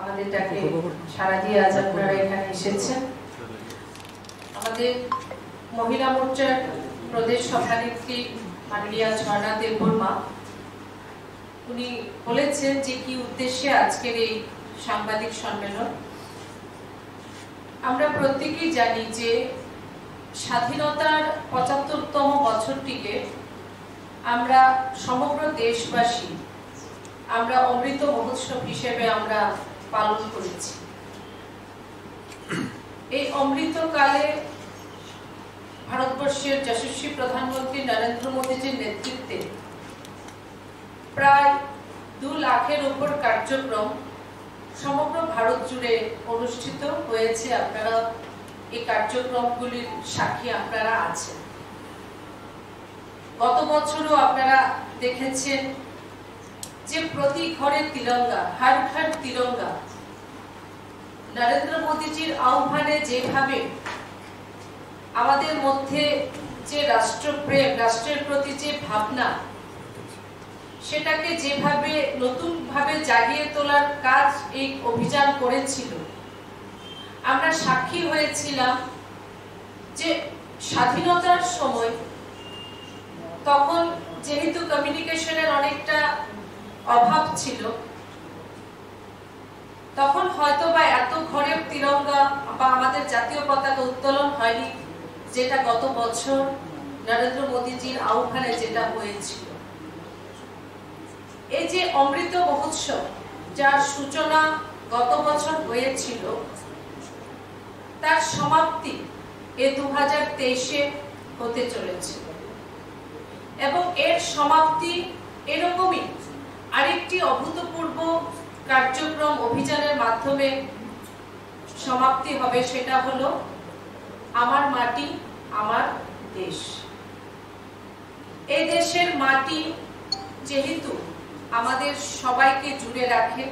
আমাদের ডাকে সারা দিয়ে আজ আপনারা এখানে এসেছেন। আমাদের মহিলা মোর্চার প্রদেশ সভানেত্রী মাননীয়া ঝর্ণা দেববর্মা উনি বলেছেন যে কি উদ্দেশ্যে আজকের এই সাংবাদিক সম্মেলন। আমরা প্রত্যেকেই জানি যে স্বাধীনতার পঁচাত্তরতম বছরটিকে আমরা সমগ্র দেশবাসী আমরা অমৃত মহোৎসব হিসেবে আমরা পালন করেছি। এই অমৃতকালে ভারতবর্ষের যশস্বী প্রধানমন্ত্রী নরেন্দ্র মোদীজির নেতৃত্বে প্রায় দু লাখের উপর কার্যক্রম সমগ্র ভারত জুড়ে অনুষ্ঠিত হয়েছে। আপনারা এই কার্যক্রমগুলির সাক্ষী আপনারা আছেন। গত বছরও আপনারা দেখেছেন যে প্রতি ঘরে তিরঙ্গা হার ঘর তিরঙ্গা নরেন্দ্র মোদীজির আহ্বানে যেভাবে আমাদের মধ্যে যে রাষ্ট্রপ্রেম, রাষ্ট্রের প্রতি যে ভাবনা, সেটাকে যেভাবে নতুন ভাবে জাগিয়ে তোলার কাজ এই অভিযান করেছিল। আমরা সাক্ষী হয়েছিলাম যে স্বাধীনতার সময় তখন যেহেতু কমিউনিকেশনের অনেকটা অভাব ছিল। তখন হয়তো বা এত ঘরে তিরঙ্গা বা আমাদের জাতীয় পতাকা উত্তোলন হয়নি, যেটা গত বছর নরেন্দ্র মোদীজির আহ্বানে যেটা হয়েছিল। এই যে অমৃত মহোৎসব, যার সূচনা গত বছর হয়েছিল, তার সমাপ্তি এ দু হাজার তেইশে হতে চলেছে। এবং এর সমাপ্তি এরকমই আরেকটি অভূতপূর্ব কার্যক্রম অভিযানের মাধ্যমে সমাপ্তি হবে, সেটা হলো আমার মাটি, আমার দেশ। এই দেশের মাটি যেহেতু আমাদের সবাইকে জুড়ে রাখে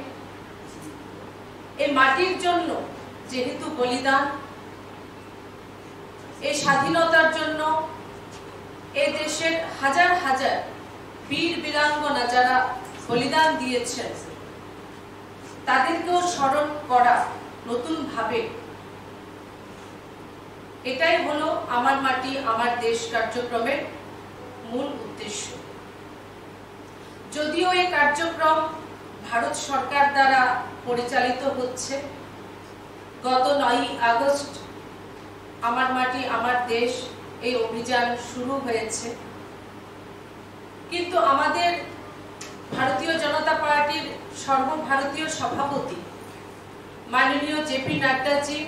এই মাটির জন্য যেহেতু বলিদান এই স্বাধীনতার জন্য এ দেশের হাজার হাজার বীর বীরাঙ্গনা যারা বলিদান দিয়েছেন। তাদেরকেও স্মরণ করা নতুন ভাবে। এটাই হলো আমার মাটি, আমার দেশ কার্যক্রমের মূল উদ্দেশ্য। যদিও এই কার্যক্রম ভারত সরকার দ্বারা পরিচালিত হচ্ছে, গত নয় আগস্ট আমার মাটি, আমার দেশ এই অভিযান শুরু হয়েছে। কিন্তু আমাদের ভারতীয় জনতা পার্টির সর্বভারতীয় সভাপতি মাননীয় জেপি নাড্ডাজি,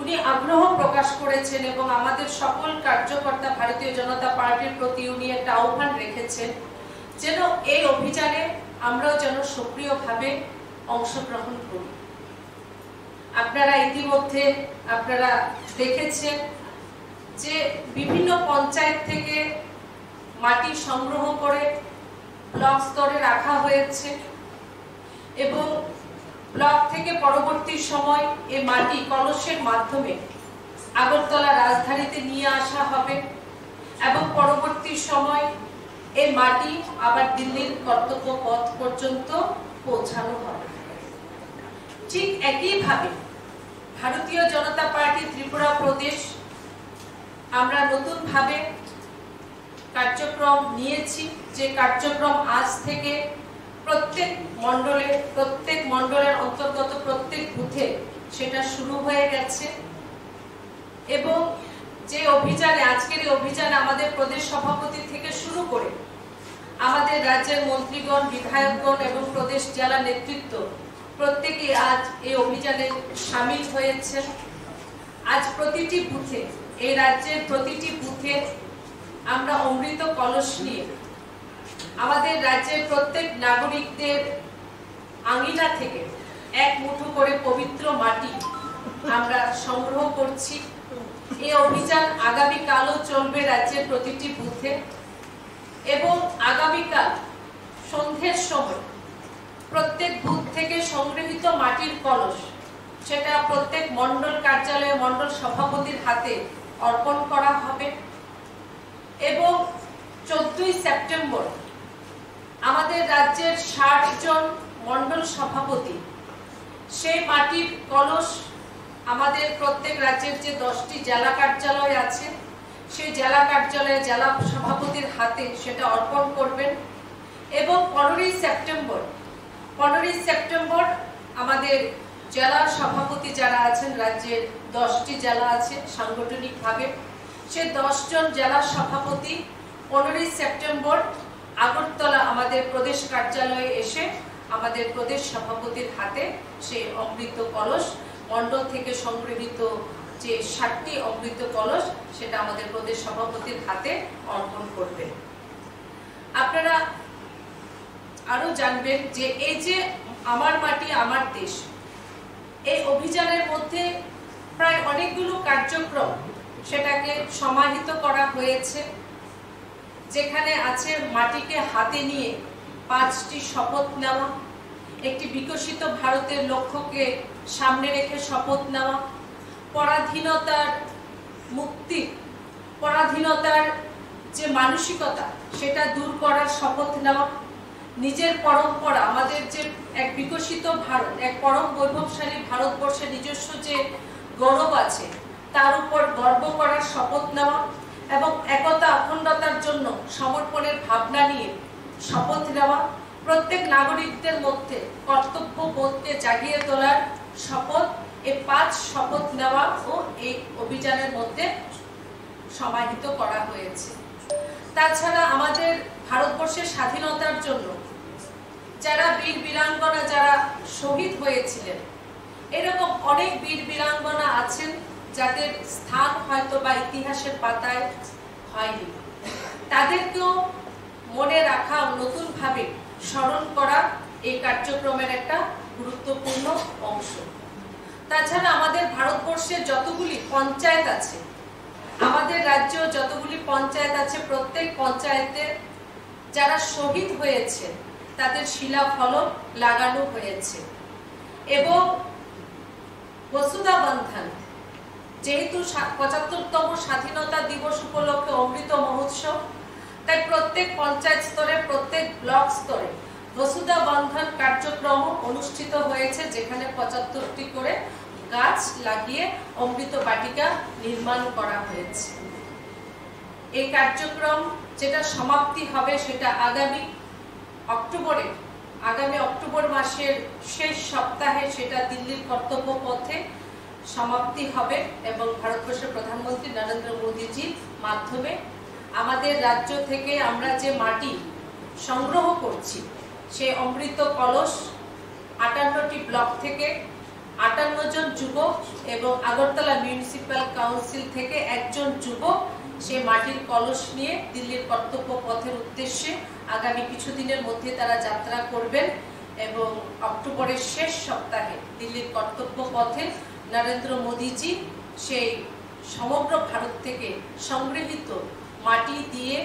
উনি আগ্রহ প্রকাশ করেছেন এবং আমাদের সকল কার্যকর্তা ভারতীয় জনতা পার্টির প্রতি উনি একটা আহ্বান রেখেছেন যেন এই অভিযানে আমরাও যেন সক্রিয়ভাবে অংশগ্রহণ করি। আপনারা ইতিমধ্যে, আপনারা দেখেছেন যে বিভিন্ন পঞ্চায়েত থেকে মাটি সংগ্রহ করে ব্লক স্তরে রাখা হয়েছে এবং ব্লক থেকে পরবর্তী সময় এ মাটি কলসের মাধ্যমে আগরতলা রাজধানীতে নিয়ে আসা হবে এবং পরবর্তী সময় এই মাটি আবার দিল্লির কর্তব্য পথ পর্যন্ত পৌঁছানো হবে। ঠিক একইভাবে ভারতীয় জনতা পার্টি ত্রিপুরা প্রদেশ আমরা নতুন ভাবে কার্যক্রম নিয়েছি। যে কার্যক্রম আজ থেকে প্রত্যেক মন্ডলে প্রত্যেক মন্ডলের অন্তর্গত প্রত্যেক বুথে সেটা শুরু হয়ে গেছে। এবং যে অভিযানে, আজকের এই অভিযানে আমাদের প্রদেশ সভাপতি থেকে শুরু করে আমাদের রাজ্যের মন্ত্রীগণ, বিধায়কগণ এবং প্রদেশ জেলা নেতৃত্ব প্রত্যেকে আজ এই অভিযানে সামিল হয়েছে আজ প্রতিটি বুথে, এই রাজ্যের প্রতিটি বুথে আমরা অমৃত কলস নিয়ে। আমাদের রাজ্যের প্রত্যেক নাগরিকদের আঙিনা থেকে এক মুঠো করে পবিত্র মাটি আমরা সংগ্রহ করছি। এই অভিযান আগামীকালও চলবে রাজ্যের প্রতিটি বুথে এবং আগামীকাল সন্ধ্যের সময় প্রত্যেক বুথ থেকে সংগৃহীত মাটির কলস সেটা প্রত্যেক মন্ডল কার্যালয়ে মন্ডল সভাপতির হাতে অর্পণ করা হবে। এবং চোদ্দই সেপ্টেম্বর আমাদের রাজ্যের ষাট জন মন্ডল সভাপতি, সেই মাটির কলস আমাদের প্রত্যেক রাজ্যের যে দশটি জেলা কার্যালয় আছে, সেই জেলা কার্যালয়ে জেলা সভাপতির হাতে সেটা অর্পণ করবেন এবং পনেরোই সেপ্টেম্বর পনেরোই সেপ্টেম্বর আমাদের জেলা সভাপতি যারা আছেন, রাজ্যের দশটি জেলা আছে সাংগঠনিকভাবে সে দশজন জেলা সভাপতি, পনেরোই সেপ্টেম্বর আগরতলা আমাদের প্রদেশ কার্যালয়ে এসে আমাদের প্রদেশ সভাপতির হাতে সেই অমৃত কলস, মণ্ডল থেকে সংগৃহীত যে ষাটটি অমৃত কলস, সেটা আমাদের প্রদেশ সভাপতির হাতে অর্পণ করবে। আপনারা আরও জানবেন যে এই যে আমার মাটি, আমার দেশ, এই অভিযানের মধ্যে প্রায় অনেকগুলো কার্যক্রম সেটাকে সমাহিত করা হয়েছে, যেখানে আছে মাটিকে হাতে নিয়ে পাঁচটি শপথ নেওয়া, একটি বিকশিত ভারতের লক্ষ্যকে সামনে রেখে শপথ নেওয়া, পরাধীনতার মুক্তি, পরাধীনতার যে মানসিকতা, সেটা দূর করার শপথ নেওয়া, নিজের পরম্পরা, আমাদের যে এক বিকশিত ভারত, এক পরম বৈভবশালী ভারতবর্ষের নিজস্ব যে গৌরব আছে তার উপর গর্ব করার শপথ নেওয়া এবং একতা অখণ্ডতার জন্য সমর্পণের ভাবনা নিয়ে শপথ নেওয়া প্রত্যেক নাগরিকদের মধ্যে কর্তব্য বোধকে জাগিয়ে তোলার শপথ, এ পাঁচ শপথ নেওয়া ও এই অভিযানের মধ্যে সমাহিত করা হয়েছে। তাছাড়া আমাদের ভারতবর্ষের স্বাধীনতার জন্য যারা বীর বীরাঙ্গনা, যারা শহীদ হয়েছিলেন, এরকম অনেক বীর বীরাঙ্গনা আছেন যাদের স্থান হয়তো বা ইতিহাসের পাতায় হয়নি। তাদেরকেও মনে রাখা নতুন ভাবে স্মরণ করা এই কার্যক্রমের একটা গুরুত্বপূর্ণ অংশ। তাছাড়া আমাদের ভারতবর্ষে যতগুলি পঞ্চায়েত আছে, আমাদের রাজ্য যতগুলি পঞ্চায়েত আছে, প্রত্যেক পঞ্চায়েতে যারা শহীদ হয়েছে, তাদের শিলাফলক লাগানো হয়েছে। এবং বসুধা বন্ধন যেহেতু পঁচাত্তরতম স্বাধীনতা দিবস উপলক্ষে অমৃত মহোৎসব, তাই প্রত্যেক পঞ্চায়েত স্তরে, প্রত্যেক ব্লক স্তরে বসুধা বন্ধন কার্যক্রম অনুষ্ঠিত হয়েছে, যেখানে পঁচাত্তরটি করে গাছ লাগিয়ে অমৃত বাটিকা নির্মাণ করা হয়েছে। এই কার্যক্রম যেটা সমাপ্তি হবে সেটা আগামী অক্টোবরে আগামী অক্টোবর মাসের শেষ সপ্তাহে সেটা দিল্লির কর্তব্য পথে সমাপ্তি হবে এবং ভারতবর্ষের প্রধানমন্ত্রী নরেন্দ্র মোদীজির মাধ্যমে আমাদের রাজ্য থেকে আমরা যে মাটি সংগ্রহ করছি, সে অমৃত কলস আটান্নটি ব্লক থেকে আটান্ন জন যুবক এবং আগরতলা মিউনিসিপ্যাল কাউন্সিল থেকে একজন যুবক সে মাটির কলস নিয়ে দিল্লির কর্তব্য পথের উদ্দেশ্যে আগামী কিছুদিনের মধ্যে তারা যাত্রা করবেন এবং অক্টোবরের শেষ সপ্তাহে দিল্লির কর্তব্য পথে নরেন্দ্র মোদীজি সেই সমগ্র ভারত থেকে সংগৃহীত মাটি দিয়ে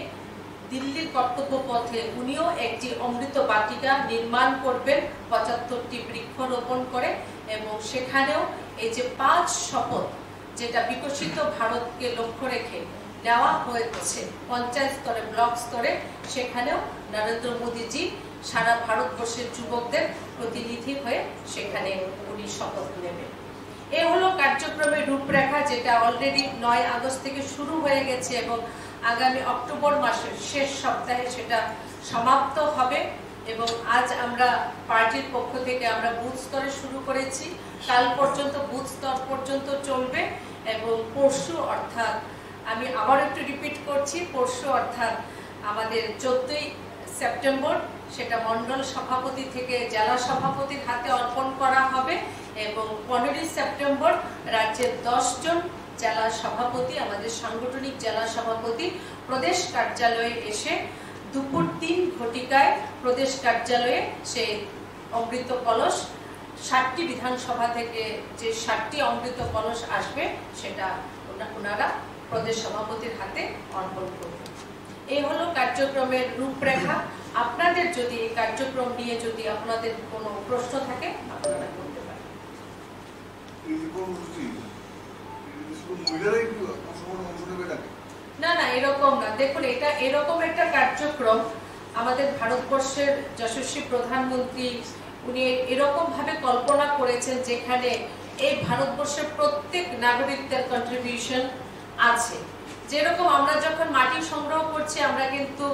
দিল্লির কর্তব্য পথে উনিও একটি অমৃত বাটিকা নির্মাণ করবেন, পঁচাত্তরটি বৃক্ষরোপণ করে এবং সেখানেও এই যে পাঁচ শপথ যেটা বিকশিত ভারতকে লক্ষ্য রেখে নেওয়া হয়েছে পঞ্চায়েত স্তরে, ব্লক স্তরে, সেখানেও নরেন্দ্র মোদীজি সারা ভারতবর্ষের যুবকদের প্রতিনিধি হয়ে সেখানে উনি শপথ নেবেন। এ হলো কার্যক্রমের রূপরেখা যেটা অলরেডি নয় আগস্ট থেকে শুরু হয়ে গেছে এবং আগামী অক্টোবর মাসের শেষ সপ্তাহে সেটা সমাপ্ত হবে এবং আজ আমরা পার্টির পক্ষ থেকে আমরা বুথ স্তরে শুরু করেছি। কাল পর্যন্ত বুথ স্তর পর্যন্ত চলবে এবং পরশু অর্থাৎ আমি আবার একটু রিপিট করছি, পরশু অর্থাৎ আমাদের চোদ্দই সেপ্টেম্বর, সেটা মন্ডল সভাপতি থেকে জেলা সভাপতির হাতে অর্পণ করা হবে এবং পনেরোই সেপ্টেম্বর রাজ্যের দশজন জেলা সভাপতি, আমাদের সাংগঠনিক জেলা সভাপতি প্রদেশ কার্যালয়ে এসে দুপুর তিন ঘটিকায় প্রদেশ কার্যালয়ে সে অমৃত কলস ষাটটি বিধানসভা থেকে যে ষাটটি অমৃত কলস আসবে, সেটা ওনারা প্রদেশ সভাপতির হাতে অর্পণ করবে এই হলো কার্যক্রমের রূপরেখা। আপনাদের যদি এই কার্যক্রম নিয়ে যদি আপনাদের কোনো প্রশ্ন থাকে আপনারা করতে পারেন। না। না এরকম না। দেখুন এটা এরকম একটা কার্যক্রম। আমাদের ভারতবর্ষের যশস্বী প্রধানমন্ত্রী উনি এরকম ভাবে কল্পনা করেছেন যেখানে এই ভারতবর্ষের প্রত্যেক নাগরিকদের কন্ট্রিবিউশন আছে। যেরকম আমরা যখন মাটি সংগ্রহ করছি আমরা কিন্তু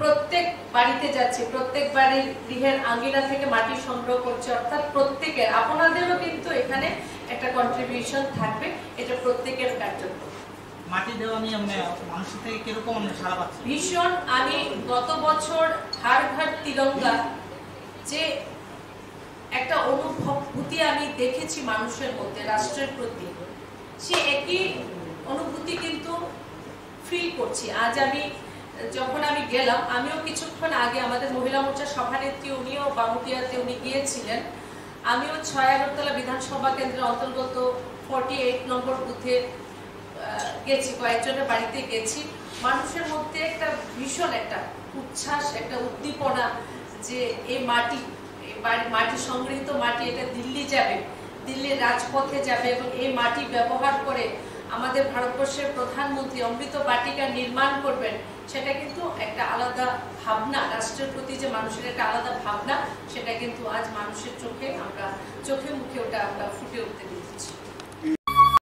প্রত্যেক বাড়িতে যাচ্ছি প্রত্যেক বাড়ির গৃহের আঙ্গিনা থেকে মাটি সংগ্রহ করছে অর্থাৎ প্রত্যেকের আপনাদেরও কিন্তু এখানে একটা কন্ট্রিবিউশন থাকবে এটা প্রত্যেকের কার্যক্রম। মাটি দেওয়া নিয়ে আপনি মানুষের থেকে কীরকম সারা পাচ্ছেন ভীষণ আমি গত বছর তিরঙ্গা যে একটা অনুভূতি আমি দেখেছি মানুষের মধ্যে রাষ্ট্রের প্রতি সে একই অনুভূতি কিন্তু করছি। আজ আমি, যখন আমি গেলাম, আমিও কিছুক্ষণ আগে আমাদের মহিলা মোর্চার সভানেত্রী উনিও বামুটিয়াতে উনি গিয়েছিলেন। আমিও ছয় আগরতলা বিধানসভা কেন্দ্রের অন্তর্গত ফর্টি এইট নম্বর বুথে গেছি, কয়েকজনের বাড়িতে গেছি। মানুষের মধ্যে একটা ভীষণ একটা উচ্ছ্বাস, একটা উদ্দীপনা যে এই মাটি মাটি, সংগৃহীত মাটি, এটা দিল্লি যাবে, দিল্লির রাজপথে যাবে এবং এই মাটি ব্যবহার করে আমাদের ভারতবর্ষের প্রধানমন্ত্রী অমৃত বাটিকা নির্মাণ করবেন, সেটা কিন্তু একটা আলাদা ভাবনা, রাষ্ট্রের প্রতি যে মানুষের একটা আলাদা ভাবনা, সেটা কিন্তু আজ মানুষের চোখে আমরা, চোখে মুখে ওটা আমরা ফুটে উঠতে